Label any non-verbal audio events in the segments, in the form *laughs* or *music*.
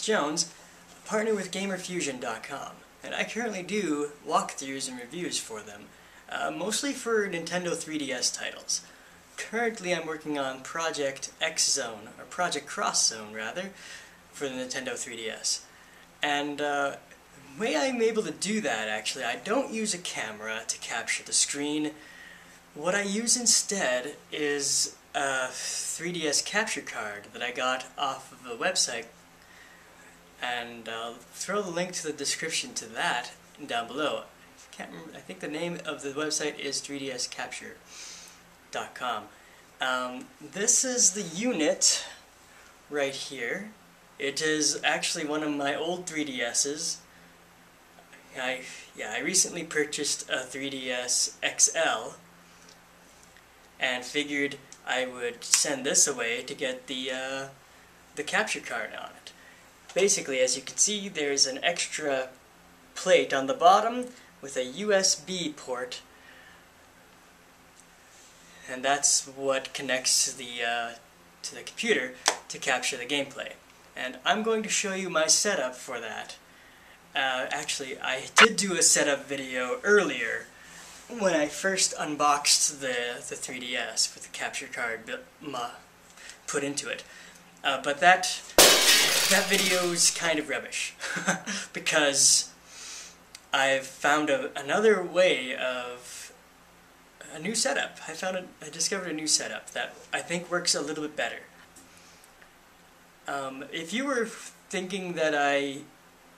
Jones, partner with GamerFusion.com, and I currently do walkthroughs and reviews for them, uh, mostly for Nintendo 3DS titles. Currently I'm working on Project X Zone, or Project Cross Zone rather, for the Nintendo 3DS. And uh, the way I'm able to do that actually, I don't use a camera to capture the screen. What I use instead is a 3DS capture card that I got off of a website and I'll throw the link to the description to that down below. Can't remember, I think the name of the website is 3dscapture.com. Um, this is the unit right here. It is actually one of my old 3DS's. I yeah, I recently purchased a 3DS XL and figured I would send this away to get the uh, the capture card on it. Basically, as you can see, there's an extra plate on the bottom with a USB port and that's what connects to the, uh, to the computer to capture the gameplay. And I'm going to show you my setup for that. Uh, actually, I did do a setup video earlier when I first unboxed the, the 3DS with the capture card put into it. Uh, but that that video is kind of rubbish *laughs* because I've found a, another way of a new setup. I found a, I discovered a new setup that I think works a little bit better. Um, if you were thinking that I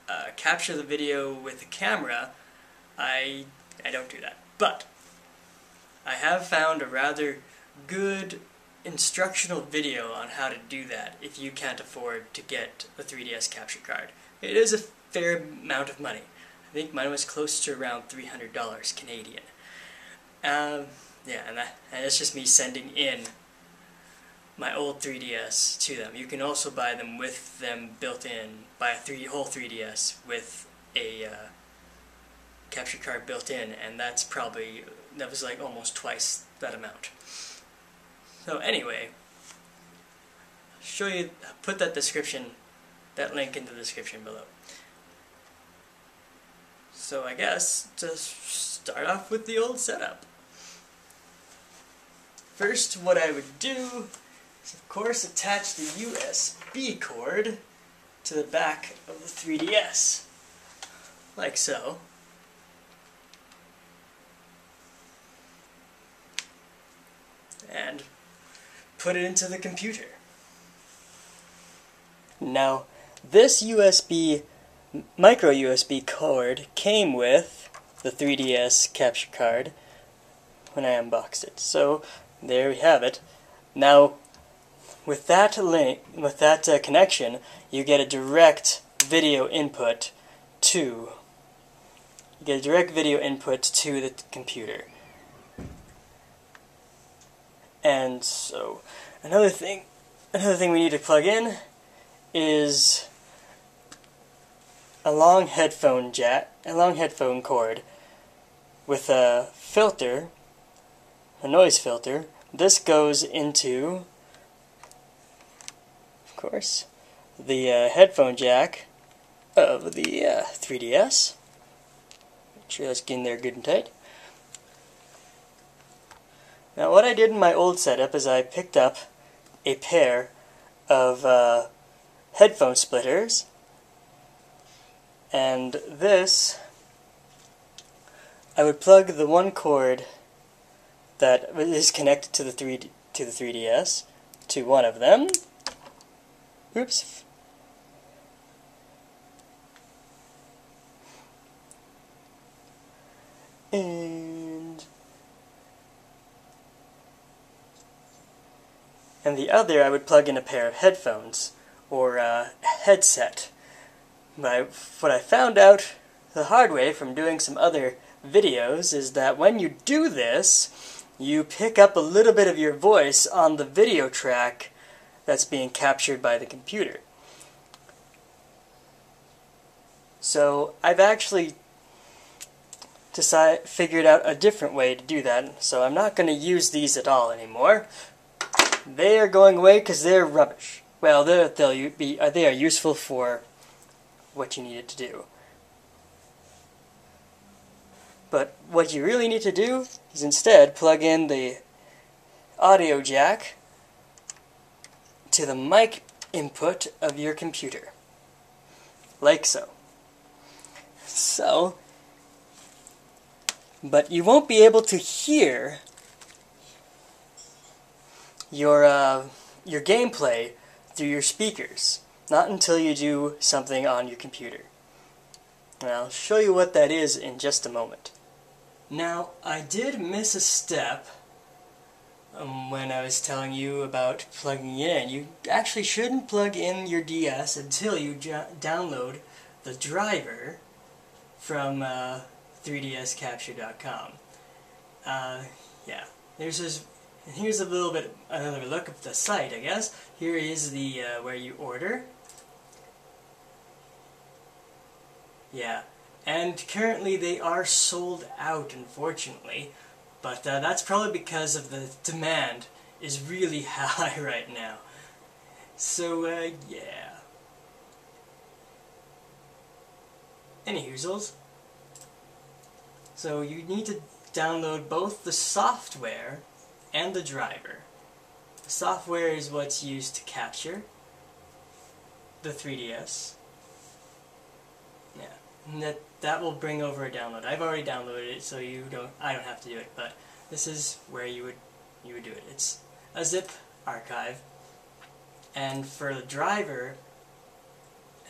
uh, capture the video with a camera, I I don't do that. But I have found a rather good instructional video on how to do that if you can't afford to get a 3DS capture card. It is a fair amount of money. I think mine was close to around $300 Canadian. Um, yeah, and, that, and that's just me sending in my old 3DS to them. You can also buy them with them built in, buy a three, whole 3DS with a uh, capture card built in, and that's probably, that was like almost twice that amount. So anyway, show you, put that description, that link in the description below. So I guess, to start off with the old setup. First, what I would do is, of course, attach the USB cord to the back of the 3DS, like so. And put it into the computer. Now, this USB, micro USB cord came with the 3DS capture card when I unboxed it. So, there we have it. Now, with that link, with that uh, connection, you get a direct video input to you get a direct video input to the computer. And so, another thing, another thing we need to plug in is a long headphone jack, a long headphone cord with a filter, a noise filter. This goes into, of course, the uh, headphone jack of the uh, 3DS. Make sure that's getting there good and tight. Now what I did in my old setup is I picked up a pair of uh, headphone splitters and this I would plug the one cord that is connected to the 3 to the 3DS to one of them. Oops. And and the other I would plug in a pair of headphones or a headset. But what I found out the hard way from doing some other videos is that when you do this, you pick up a little bit of your voice on the video track that's being captured by the computer. So I've actually decide, figured out a different way to do that, so I'm not going to use these at all anymore. They are going away because they're rubbish. well, they'll be uh, they are useful for what you need it to do. But what you really need to do is instead plug in the audio jack to the mic input of your computer. Like so. So, but you won't be able to hear your uh, your gameplay through your speakers. Not until you do something on your computer. And I'll show you what that is in just a moment. Now, I did miss a step um, when I was telling you about plugging in. You actually shouldn't plug in your DS until you download the driver from uh, 3dscapture.com. Uh, yeah, there's this, here's a little bit, another look of the site, I guess. Here is the, uh, where you order. Yeah, and currently they are sold out, unfortunately. But uh, that's probably because of the demand is really *laughs* high right now. So, uh, yeah. Any hoozles. So you need to download both the software and the driver. The software is what's used to capture the 3DS. Yeah, and that that will bring over a download. I've already downloaded it, so you don't. I don't have to do it. But this is where you would you would do it. It's a zip archive, and for the driver,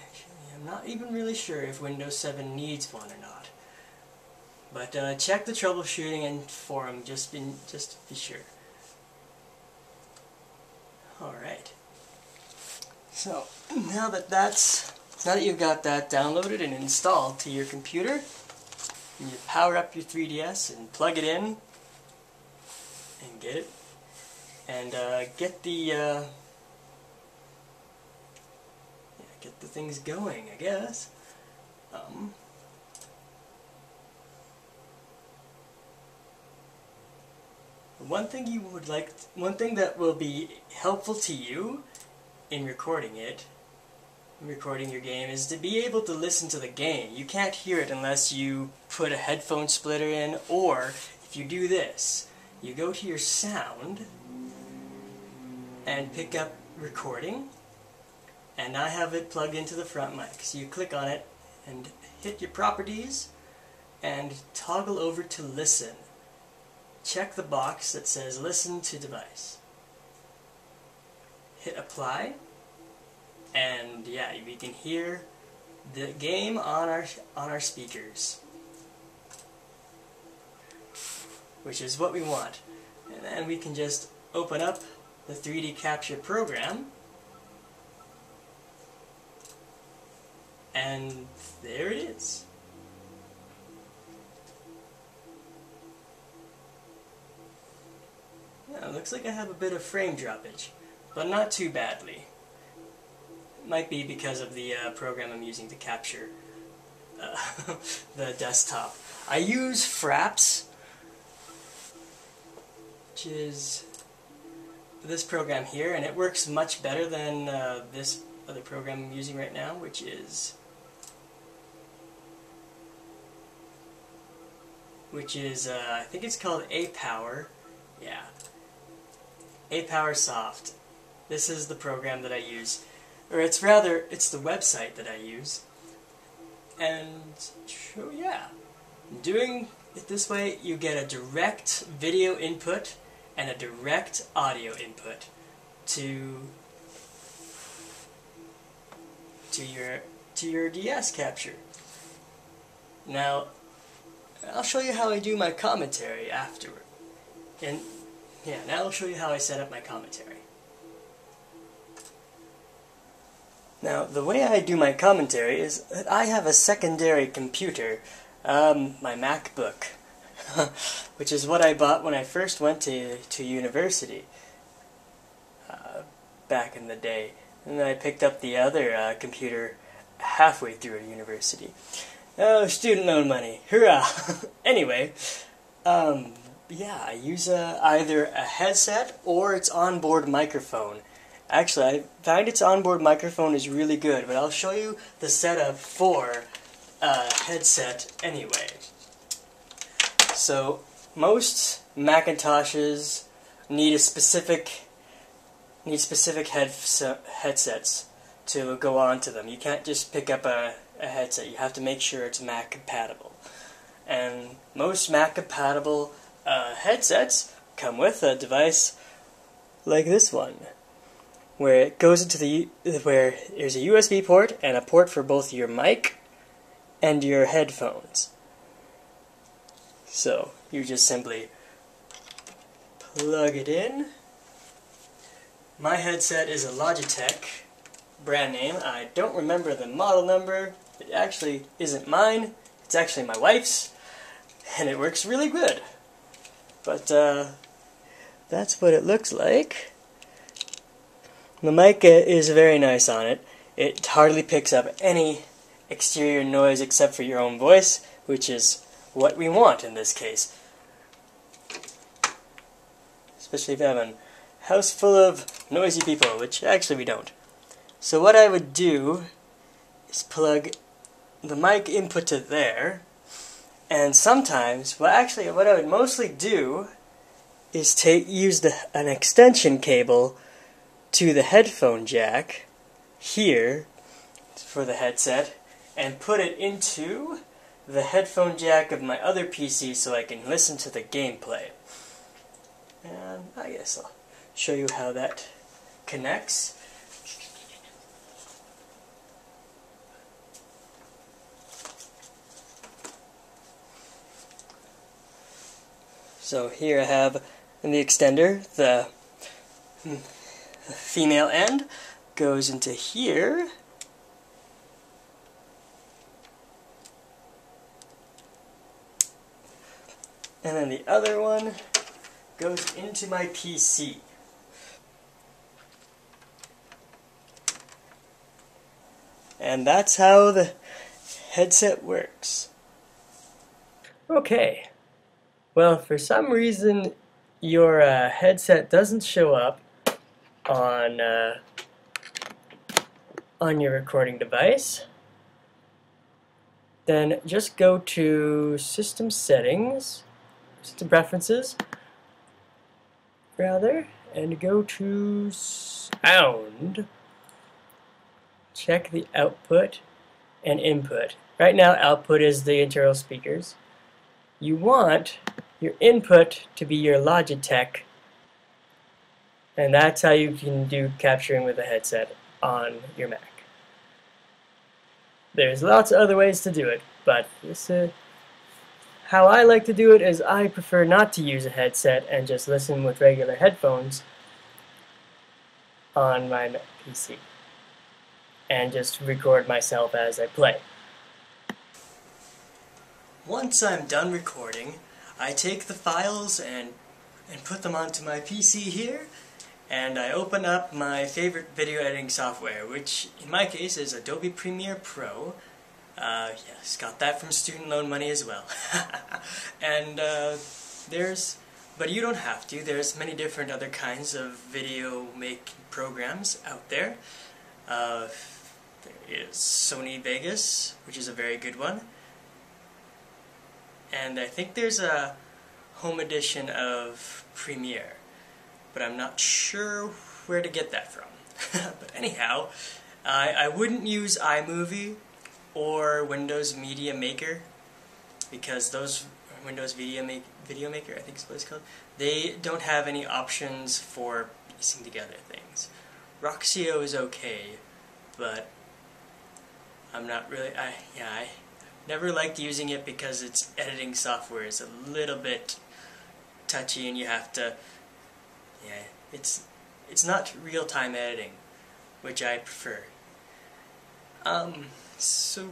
actually, I'm not even really sure if Windows 7 needs one or not. But uh, check the troubleshooting and forum just just to be sure. All right. So now that that's now that you've got that downloaded and installed to your computer, you power up your 3DS and plug it in and get it and uh, get the uh, get the things going, I guess. Um, one thing you would like, one thing that will be helpful to you in recording it recording your game is to be able to listen to the game. You can't hear it unless you put a headphone splitter in, or if you do this, you go to your sound and pick up recording, and I have it plugged into the front mic. So you click on it and hit your properties and toggle over to listen. Check the box that says listen to device. Hit apply and yeah, we can hear the game on our on our speakers, which is what we want. And then we can just open up the 3D capture program, and there it is. Yeah, looks like I have a bit of frame droppage, but not too badly might be because of the uh, program I'm using to capture uh, *laughs* the desktop. I use Fraps, which is this program here, and it works much better than uh, this other program I'm using right now, which is which is uh, I think it's called A-Power. Yeah, Apowersoft. This is the program that I use or it's rather, it's the website that I use. And so yeah, doing it this way, you get a direct video input and a direct audio input to to your to your DS capture. Now, I'll show you how I do my commentary afterward. And yeah, now I'll show you how I set up my commentary. Now, the way I do my commentary is that I have a secondary computer, um, my MacBook, *laughs* which is what I bought when I first went to, to university uh, back in the day. And then I picked up the other uh, computer halfway through university. Oh, student loan money. Hurrah! *laughs* anyway, um, yeah, I use a, either a headset or its onboard microphone Actually, I find its onboard microphone is really good, but I'll show you the setup for a headset anyway. So, most Macintoshes need a specific need specific head headsets to go onto them. You can't just pick up a, a headset. You have to make sure it's Mac compatible. And most Mac compatible uh, headsets come with a device like this one where it goes into the where there's a USB port and a port for both your mic and your headphones. So you just simply plug it in. My headset is a Logitech brand name. I don't remember the model number. It actually isn't mine. It's actually my wife's, and it works really good. But uh, that's what it looks like. The mic is very nice on it. It hardly picks up any exterior noise except for your own voice, which is what we want in this case. Especially if you have a house full of noisy people, which actually we don't. So what I would do is plug the mic input to there, and sometimes, well actually what I would mostly do is take use the, an extension cable to the headphone jack here for the headset and put it into the headphone jack of my other PC so I can listen to the gameplay. And I guess I'll show you how that connects. So here I have in the extender the the female end goes into here. And then the other one goes into my PC. And that's how the headset works. Okay. Well, for some reason, your uh, headset doesn't show up on uh, on your recording device, then just go to System Settings, System Preferences, rather, and go to Sound. Check the output and input. Right now, output is the internal speakers. You want your input to be your Logitech and that's how you can do capturing with a headset on your Mac. There's lots of other ways to do it, but this uh, how I like to do it is I prefer not to use a headset and just listen with regular headphones on my PC and just record myself as I play. Once I'm done recording, I take the files and and put them onto my PC here and I open up my favorite video editing software, which in my case is Adobe Premiere Pro. Uh, yes, got that from student loan money as well. *laughs* and uh, there's, but you don't have to. There's many different other kinds of video making programs out there. Uh, there is Sony Vegas, which is a very good one. And I think there's a home edition of Premiere but I'm not sure where to get that from. *laughs* but anyhow, I, I wouldn't use iMovie or Windows Media Maker because those Windows Video, Make, Video Maker, I think is what it's called, they don't have any options for piecing together things. Roxio is okay, but I'm not really, I, yeah, I never liked using it because its editing software is a little bit touchy and you have to yeah, it's it's not real-time editing, which I prefer. Um, so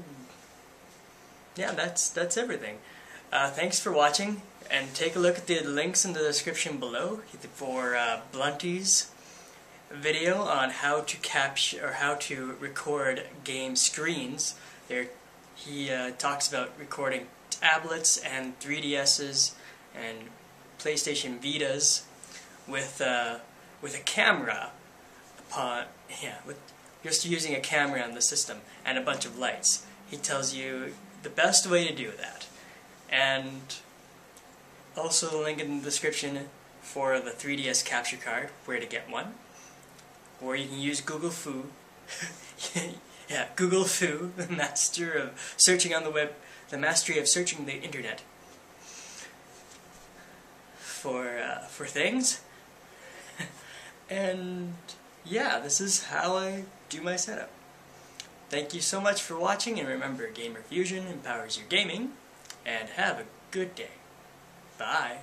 yeah, that's that's everything. Uh, thanks for watching, and take a look at the links in the description below for uh, Blunty's video on how to capture or how to record game screens. There, he uh, talks about recording tablets and 3DSs and PlayStation Vitas with uh, with a camera, upon yeah with just using a camera on the system and a bunch of lights. He tells you the best way to do that. And also the link in the description for the 3DS capture card, where to get one. Or you can use Google Fu. *laughs* yeah, Google Fu, *laughs* the master of searching on the web, the mastery of searching the internet for uh, for things. And yeah, this is how I do my setup. Thank you so much for watching, and remember, Gamer Fusion empowers your gaming, and have a good day. Bye.